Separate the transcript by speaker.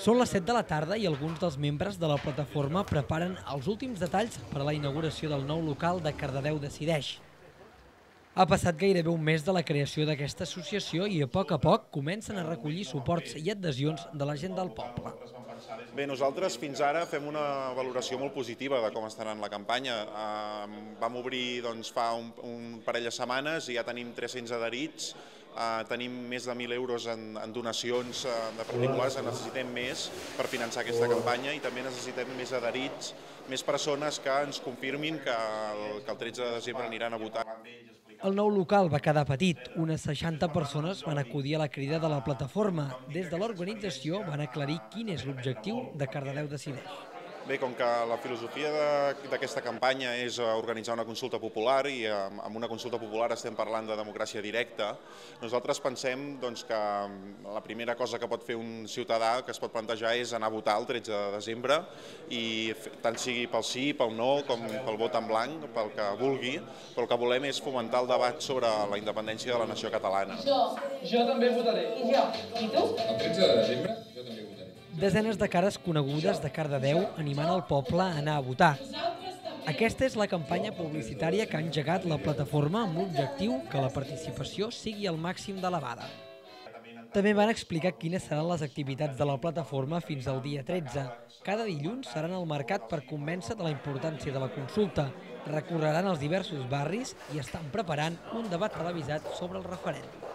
Speaker 1: Són les 7 de la tarda i alguns dels membres de la plataforma preparen els últims detalls per a la inauguració del nou local de Cardedeu Decideix. Ha passat gairebé un mes de la creació d'aquesta associació i a poc a poc comencen a recollir suports i adhesions de la gent del poble.
Speaker 2: Bé, nosaltres fins ara fem una valoració molt positiva de com està anant la campanya. Vam obrir doncs, fa un, un parell de setmanes i ja tenim 300 adherits, eh, tenim més de 1.000 euros en, en donacions eh, de particulars, en necessitem més per finançar aquesta campanya i també necessitem més adherits, més persones que ens confirmin que el, que el 13 de desembre aniran a votar.
Speaker 1: El nou local va quedar petit. Unes 60 persones van acudir a la crida de la plataforma. Des de l'organització van aclarir quin és l'objectiu de Cardedeu Decideix.
Speaker 2: Bé, com que la filosofia d'aquesta campanya és eh, organitzar una consulta popular i amb una consulta popular estem parlant de democràcia directa, nosaltres pensem doncs, que mm, la primera cosa que pot fer un ciutadà que es pot plantejar és anar a votar el 13 de desembre i tant sigui pel sí, pel no, com pel vot en blanc, pel que vulgui, però el que volem és fomentar el debat sobre la independència de la nació catalana.
Speaker 3: Jo,
Speaker 4: jo també votaré.
Speaker 3: I jo. I tu?
Speaker 4: El 13 de desembre.
Speaker 1: Desenes de cares conegudes de Cardedeu animant el poble a anar a votar. Aquesta és la campanya publicitària que ha engegat la plataforma amb l'objectiu que la participació sigui el màxim d'elevada. També van explicar quines seran les activitats de la plataforma fins al dia 13. Cada dilluns seran al mercat per convèncer de la importància de la consulta, recorreran els diversos barris i estan preparant un debat televisat sobre el referèndum.